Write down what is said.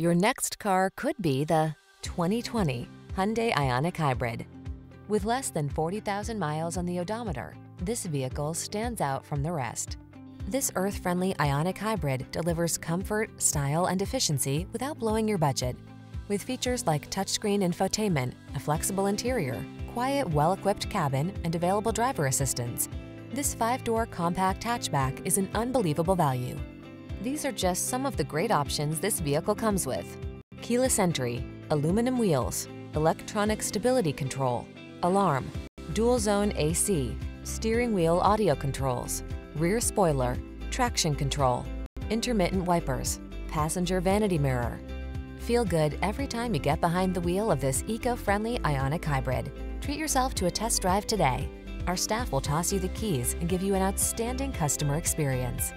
Your next car could be the 2020 Hyundai Ioniq Hybrid. With less than 40,000 miles on the odometer, this vehicle stands out from the rest. This earth-friendly Ioniq Hybrid delivers comfort, style, and efficiency without blowing your budget. With features like touchscreen infotainment, a flexible interior, quiet, well-equipped cabin, and available driver assistance, this five-door compact hatchback is an unbelievable value. These are just some of the great options this vehicle comes with. Keyless entry, aluminum wheels, electronic stability control, alarm, dual zone AC, steering wheel audio controls, rear spoiler, traction control, intermittent wipers, passenger vanity mirror. Feel good every time you get behind the wheel of this eco-friendly Ioniq Hybrid. Treat yourself to a test drive today. Our staff will toss you the keys and give you an outstanding customer experience.